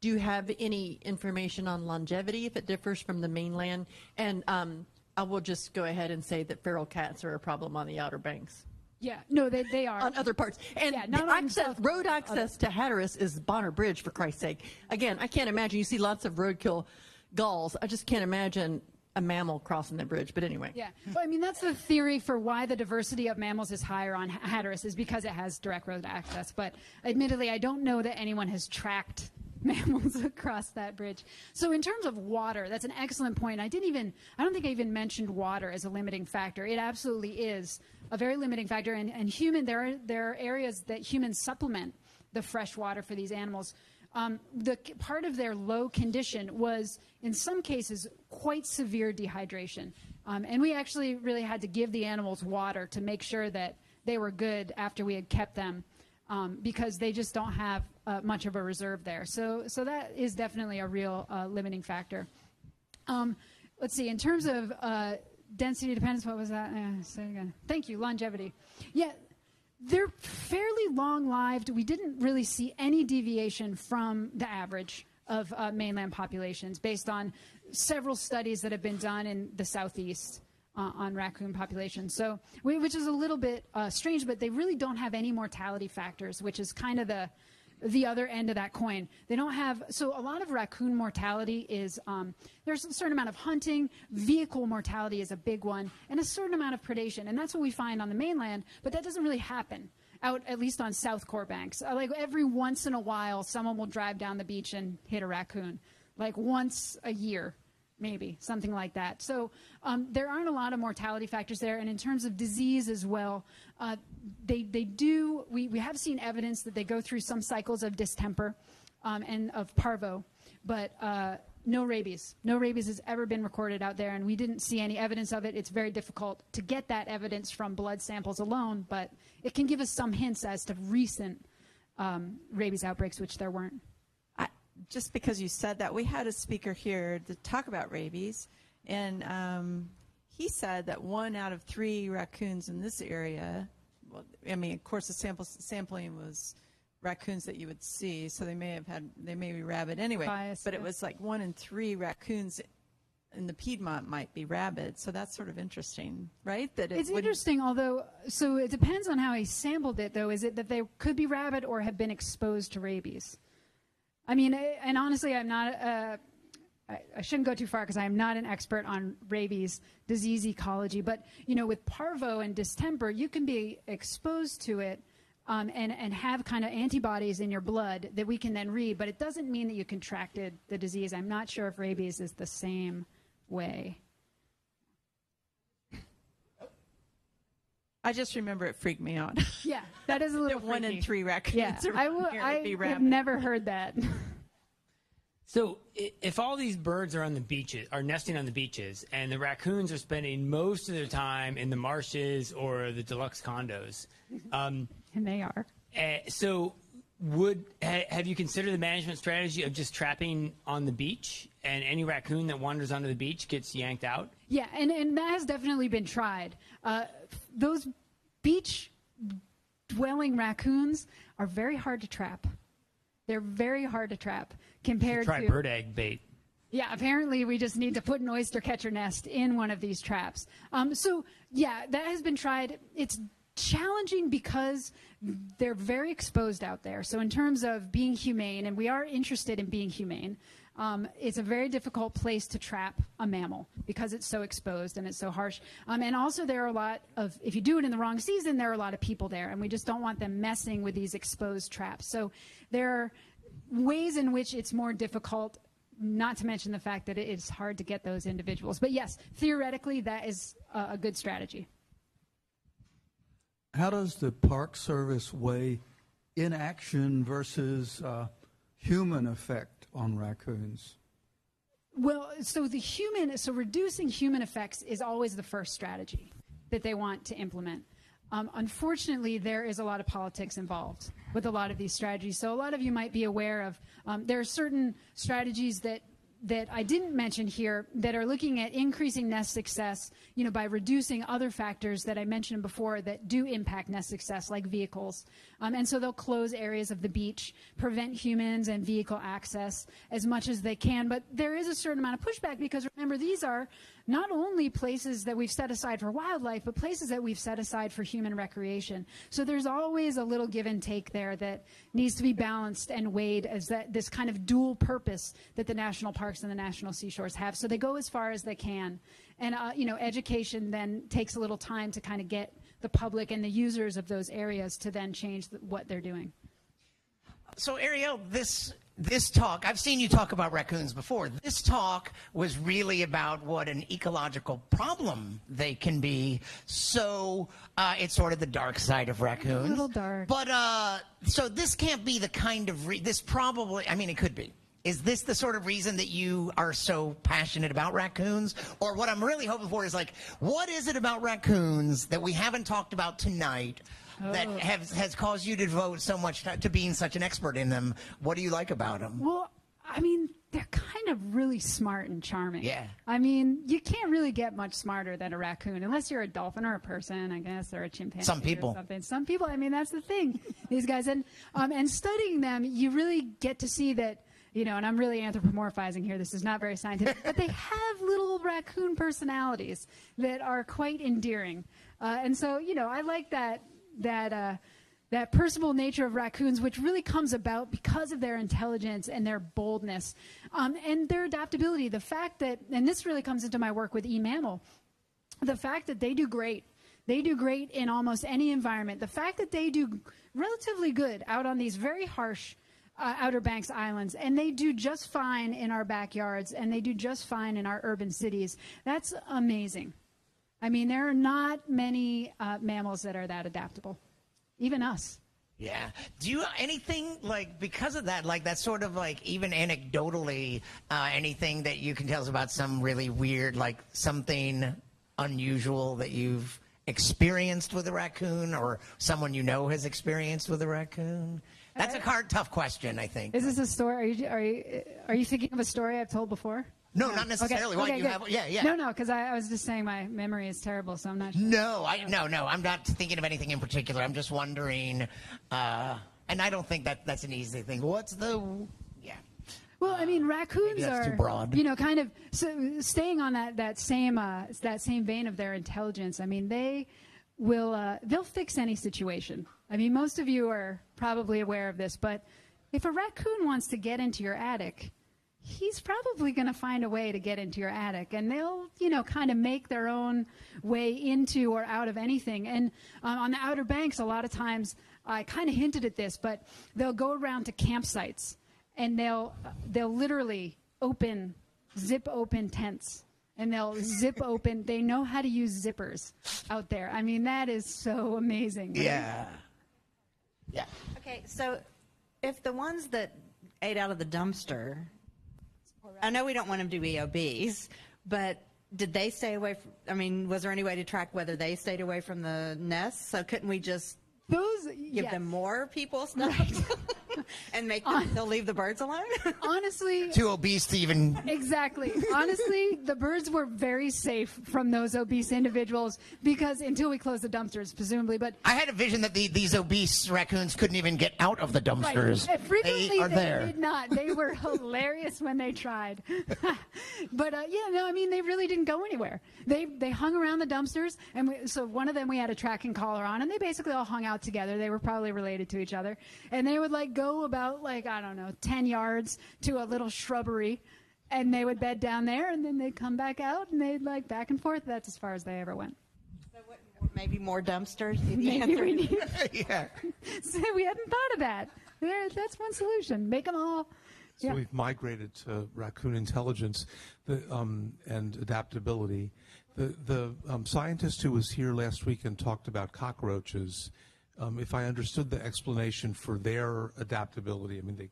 Do you have any information on longevity if it differs from the mainland? And um, I will just go ahead and say that feral cats are a problem on the Outer Banks. Yeah, no, they, they are. on other parts. And Yeah, not the on access, road access to Hatteras is Bonner Bridge, for Christ's sake. Again, I can't imagine. You see lots of roadkill gulls. I just can't imagine a mammal crossing that bridge. But anyway. Yeah. Well, I mean, that's the theory for why the diversity of mammals is higher on Hatteras is because it has direct road access. But admittedly, I don't know that anyone has tracked <laughs> mammals across that bridge. So in terms of water, that's an excellent point. I didn't even, I don't think I even mentioned water as a limiting factor. It absolutely is a very limiting factor. And, and human, there are, there are areas that humans supplement the fresh water for these animals. Um, the part of their low condition was, in some cases, quite severe dehydration. Um, and we actually really had to give the animals water to make sure that they were good after we had kept them um, because they just don't have uh, much of a reserve there. So, so that is definitely a real uh, limiting factor. Um, let's see, in terms of uh, density dependence, what was that? Uh, say again. Thank you, longevity. Yeah, they're fairly long lived. We didn't really see any deviation from the average of uh, mainland populations based on several studies that have been done in the southeast uh, on raccoon populations. So, which is a little bit uh, strange, but they really don't have any mortality factors, which is kind of the the other end of that coin. They don't have so a lot of raccoon mortality is um, there's a certain amount of hunting, vehicle mortality is a big one, and a certain amount of predation, and that's what we find on the mainland. But that doesn't really happen out at least on South Core banks. Uh, like every once in a while, someone will drive down the beach and hit a raccoon, like once a year maybe something like that. So um, there aren't a lot of mortality factors there, and in terms of disease as well, uh, they they do. We we have seen evidence that they go through some cycles of distemper um, and of parvo, but. Uh, no rabies. No rabies has ever been recorded out there, and we didn't see any evidence of it. It's very difficult to get that evidence from blood samples alone, but it can give us some hints as to recent um, rabies outbreaks, which there weren't just because you said that, we had a speaker here to talk about rabies, and um, he said that one out of three raccoons in this area. Well, I mean, of course, the sample sampling was raccoons that you would see, so they may have had they may be rabid anyway. Bias, but yeah. it was like one in three raccoons in the Piedmont might be rabid, so that's sort of interesting, right? That it It's wouldn't- interesting, although, so it depends on how he sampled it, though. Is it that they could be rabid or have been exposed to rabies? I mean, and honestly, I'm not, uh, I, I shouldn't go too far because I'm not an expert on rabies disease ecology, but, you know, with parvo and distemper, you can be exposed to it. Um, and, and have kind of antibodies in your blood that we can then read, but it doesn't mean that you contracted the disease. I'm not sure if rabies is the same way. I just remember it freaked me out. <laughs> Yeah, that is a little <laughs> that one in three raccoons Yeah, <laughs> I, around will, here I would be have never heard that. So if all these birds are on the beaches, are nesting on the beaches, and the raccoons are spending most of their time in the marshes or the deluxe condos, um, and they are. uh, so would ha, have you considered the management strategy of just trapping on the beach, and any raccoon that wanders onto the beach gets yanked out? Yeah, and, and that has definitely been tried. Uh, those beach dwelling raccoons are very hard to trap. They're very hard to trap compared Try to bird egg bait. Yeah, apparently we just need to put an oyster catcher nest in one of these traps. Um, so yeah, that has been tried. It's challenging because they're very exposed out there. So in terms of being humane, and we are interested in being humane, um, it's a very difficult place to trap a mammal because it's so exposed and it's so harsh. Um, and also, there are a lot of, if you do it in the wrong season, there are a lot of people there, and we just don't want them messing with these exposed traps. So there are ways in which it's more difficult. Not to mention the fact that it's hard to get those individuals. But yes, theoretically, that is a, good strategy. How does the Park Service weigh inaction versus uh, human effect on raccoons? Well, so the human, so reducing human effects is always the first strategy that they want to implement. Um, unfortunately, there is a lot of politics involved with a lot of these strategies. So a lot of you might be aware of um, there are certain strategies that that I didn't mention here that are looking at increasing nest success, you know, by reducing other factors that I mentioned before that do impact nest success, like vehicles. Um, and so they'll close areas of the beach, prevent humans and vehicle access as much as they can. But there is a certain amount of pushback because remember, these are not only places that we've set aside for wildlife, but places that we've set aside for human recreation. So there's always a little give and take there that needs to be balanced and weighed as that this kind of dual purpose that the national parks and the national seashores have. So they go as far as they can, and uh, you know, education then takes a little time to kind of get the public and the users of those areas to then change the, what they're doing. So Arielle, this this talk, I've seen you talk about raccoons before. This talk was really about what an ecological problem they can be. So uh, it's sort of the dark side of raccoons. A little dark. But uh, so this can't be the kind of re- this probably. I mean, it could be. Is this the sort of reason that you are so passionate about raccoons? Or what I'm really hoping for is like, what is it about raccoons that we haven't talked about tonight that Oh. has, has caused you to devote so much time to being such an expert in them? What do you like about them? Well, I mean, they're kind of really smart and charming. Yeah. I mean, you can't really get much smarter than a raccoon unless you're a dolphin or a person, I guess, or a chimpanzee. Some people. Or something. Some people. I mean, that's the thing. <laughs> These guys and um, and studying them, you really get to see that. You know, and I'm really anthropomorphizing here. This is not very scientific, but they <laughs> have little raccoon personalities that are quite endearing. Uh, and so, you know, I like that that uh, that personable nature of raccoons, which really comes about because of their intelligence and their boldness um, and their adaptability. The fact that, and this really comes into my work with eMammal, the fact that they do great. They do great in almost any environment. The fact that they do relatively good out on these very harsh uh, Outer Banks islands, and they do just fine in our backyards, and they do just fine in our urban cities. That's amazing. I mean, there are not many uh, mammals that are that adaptable, even us. Yeah. Do you anything like because of that, like that sort of like even anecdotally, uh, anything that you can tell us about some really weird, like something unusual that you've experienced with a raccoon, or someone you know has experienced with a raccoon? That's a hard, tough question. I think. Is this a story? Are you are you are you thinking of a story I've told before? No, not necessarily. What, you good. have- yeah, yeah. No, no, because I, I was just saying my memory is terrible, so I'm not. Sure. No, I no no. I'm not thinking of anything in particular. I'm just wondering, uh, and I don't think that that's an easy thing. What's the yeah? Well, I mean, raccoons that's are, too broad. you know, kind of so staying on that that same uh, that same vein of their intelligence. I mean, they will uh, they'll fix any situation. I mean, most of you are probably aware of this, but if a raccoon wants to get into your attic, he's probably going to find a way to get into your attic, and they'll, you know, kind of make their own way into or out of anything. And um, on the Outer Banks, a lot of times, I kind of hinted at this, but they'll go around to campsites and they'll they'll literally open zip open tents and they'll zip <laughs> open they know how to use zippers out there i mean that is so amazing right? Yeah. Yeah. Okay, so if the ones that ate out of the dumpster, I know we don't want them to be obese, but did they stay away from, I mean, was there any way to track whether they stayed away from the nests? So couldn't we just those give yes. them more people <laughs> stuff? <laughs> and make them they'll leave the birds alone. <laughs> Honestly, Too obese to even. Exactly. Honestly, the birds were very safe from those obese individuals because until we closed the dumpsters, presumably. But I had a vision that the, these obese raccoons couldn't even get out of the dumpsters. Right. Uh, Frequently, they are they there. did not. They were <laughs> hilarious when they tried. but uh, yeah, no, I mean they really didn't go anywhere. They they hung around the dumpsters, and we, so one of them we had a tracking collar on, and they basically all hung out together. They were probably related to each other, and they would like go about like I don't know ten yards to a little shrubbery. And they would bed down there, and then they'd come back out, and they'd like back and forth. That's as far as they ever went. Maybe more dumpsters. Maybe we need. <laughs> yeah. <laughs> So we hadn't thought of that. There, that's one solution. Make them all. So Yeah. we've migrated to raccoon intelligence the, um, and adaptability. The, the um, scientist who was here last week and talked about cockroaches, um, if I understood the explanation for their adaptability, I mean, they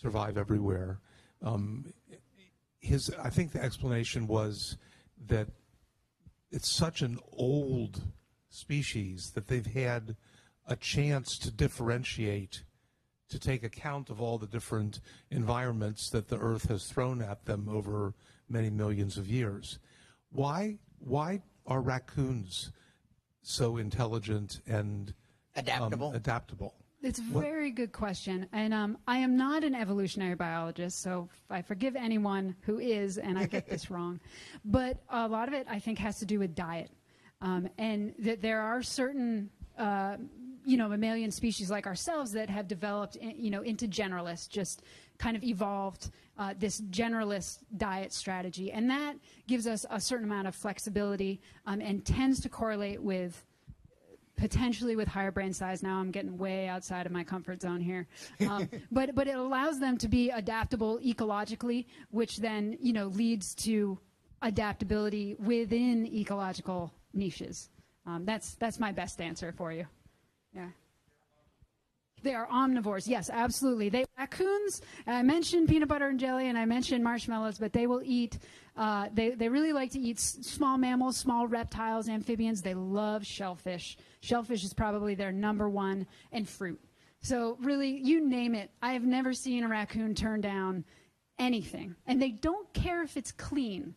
survive everywhere. Um, his, I think the explanation was that it's such an old species that they've had a chance to differentiate to take account of all the different environments that the earth has thrown at them over many millions of years why why are raccoons so intelligent and um, Adaptable. adaptable It's a What- very good question. And um, I am not an evolutionary biologist, so I forgive anyone who is, and I get this <laughs> wrong. But a lot of it, I think, has to do with diet. Um, and that there are certain, uh, you know, mammalian species like ourselves that have developed, i- you know, into generalists, just kind of evolved uh, this generalist diet strategy. And that gives us a certain amount of flexibility um, and tends to correlate with potentially with higher brain size. Now I'm getting way outside of my comfort zone here, um, <laughs> but but it allows them to be adaptable ecologically, which then you know leads to adaptability within ecological niches. Um, that's that's my best answer for you. Yeah. They are omnivores. Yes, absolutely. They raccoons. I mentioned peanut butter and jelly, and I mentioned marshmallows, but they will eat. Uh, they they really like to eat small mammals, small reptiles, amphibians. They love shellfish. Shellfish is probably their number one, and fruit. So really, you name it. I have never seen a raccoon turn down anything, and they don't care if it's clean.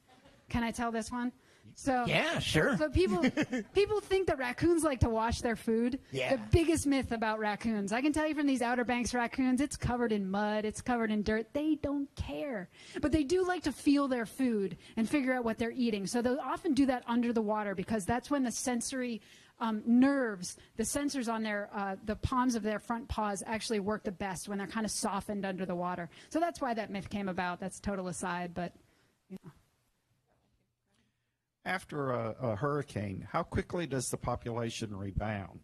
Can I tell this one? So Yeah, sure. So people <laughs> people think that raccoons like to wash their food. Yeah. The biggest myth about raccoons. I can tell you from these Outer Banks raccoons, it's covered in mud, it's covered in dirt. They don't care. But they do like to feel their food and figure out what they're eating. So they'll often do that under the water because that's when the sensory um, nerves, the sensors on their uh, the palms of their front paws actually work the best when they're kind of softened under the water. So that's why that myth came about. That's total aside, but you know. After a, a hurricane, how quickly does the population rebound?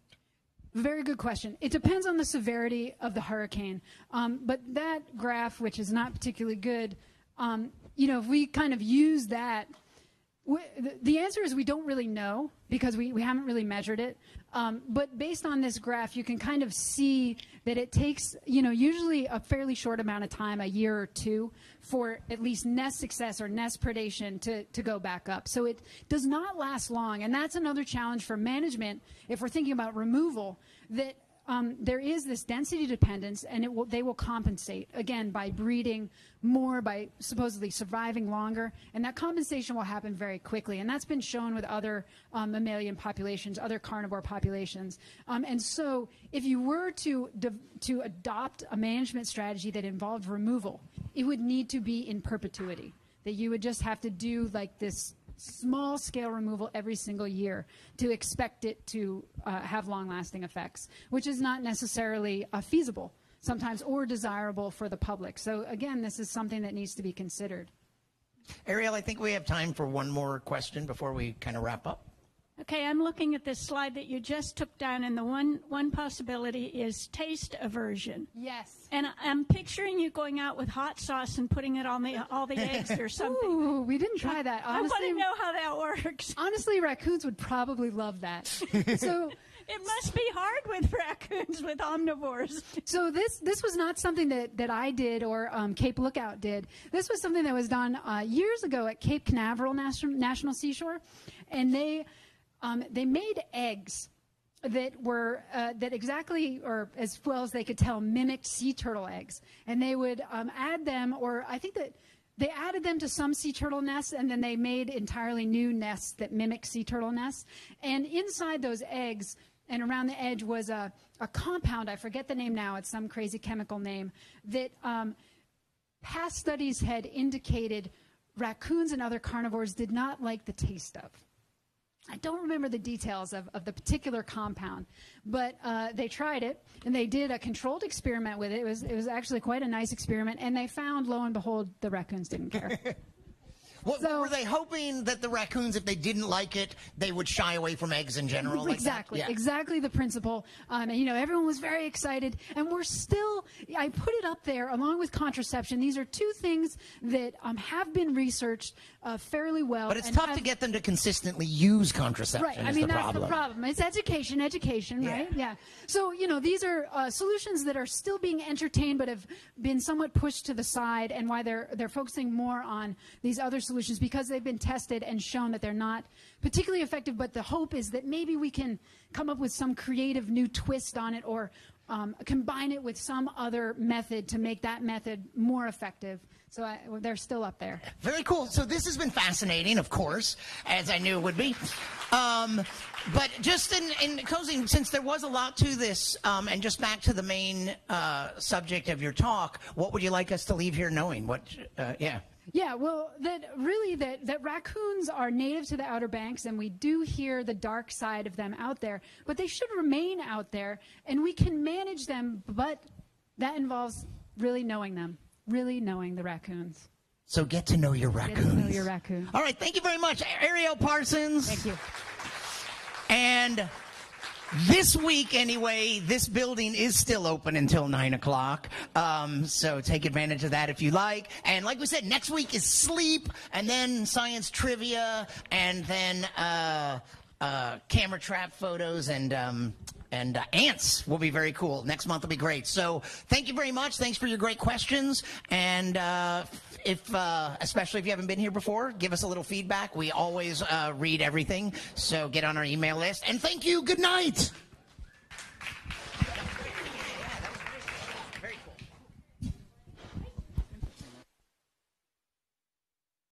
Very good question. It depends on the severity of the hurricane. Um, but that graph, which is not particularly good, um, you know, if we kind of use that, the, answer is we don't really know because we, we haven't really measured it. Um, but based on this graph, you can kind of see that it takes, you know, usually a fairly short amount of time, a year or two, for at least nest success or nest predation to, to go back up. So it does not last long. And that's another challenge for management if we're thinking about removal, that um, there is this density dependence, and it will, they will compensate again by breeding more, by supposedly surviving longer, and that compensation will happen very quickly. And that's been shown with other um, mammalian populations, other carnivore populations. Um, and so, if you were to to adopt a management strategy that involved removal, it would need to be in perpetuity. That you would just have to do like this small scale removal every single year to expect it to uh, have long lasting effects, which is not necessarily uh, feasible sometimes or desirable for the public. So, again, this is something that needs to be considered. Arielle, I think we have time for one more question before we kind of wrap up. Okay, I'm looking at this slide that you just took down, and the one one possibility is taste aversion. Yes. And I- I'm picturing you going out with hot sauce and putting it on the all the eggs or something. Ooh, we didn't try that. I want Honestly, to know how that works. honestly, raccoons would probably love that. <laughs> so. It must be hard with raccoons with omnivores. So this this was not something that, that I did or um, Cape Lookout did. This was something that was done uh, years ago at Cape Canaveral National, National Seashore, and they um, they made eggs that were uh, that exactly or as well as they could tell mimicked sea turtle eggs. And they would um, add them or i think that they added them to some sea turtle nests and then they made entirely new nests that mimic sea turtle nests. And inside those eggs and around the edge was a, a compound i forget the name now it's some crazy chemical name that um, past studies had indicated raccoons and other carnivores did not like the taste of I don't remember the details of, of the particular compound, but uh, they tried it and they did a controlled experiment with it. It was, it was actually quite a nice experiment, and they found, lo and behold, the raccoons didn't care. <laughs> What, were they hoping that the raccoons, if they didn't like it, they would shy away from eggs in general? like exactly, Yeah. exactly the principle. Um, and you know, everyone was very excited, and we're still. I put it up there along with contraception. These are two things that um, have been researched uh, fairly well. But it's tough have- to get them to consistently use contraception. Right. I mean, the that's problem. the problem. It's education, education, right? Yeah. So, you know, these are uh, solutions that are still being entertained but have been somewhat pushed to the side and why they're, they're focusing more on these other solutions because they've been tested and shown that they're not particularly effective. But the hope is that maybe we can come up with some creative new twist on it or um, combine it with some other method to make that method more effective. So I, they're still up there. Very cool. So this has been fascinating, of course, as I knew it would be. Um, but just in, in closing, since there was a lot to this, um, and just back to the main uh, subject of your talk, what would you like us to leave here knowing? What? Uh, yeah. Yeah, well, that really that that raccoons are native to the Outer Banks, and we do hear the dark side of them out there. But they should remain out there, and we can manage them. But that involves really knowing them, really knowing the raccoons. So get to know your Get raccoons. to know your raccoon. All right. Thank you very much, Arielle Parsons. Thank you. And this week, anyway, this building is still open until 9 o'clock. Um, so take advantage of that if you like. And like we said, next week is sleep, and then science trivia, and then uh, uh, camera trap photos and. Um, and uh, ants will be very cool. Next month will be great. So thank you very much. Thanks for your great questions. And uh, if, uh, especially if you haven't been here before, give us a little feedback. We always uh, read everything. So get on our email list. And thank you. Good night.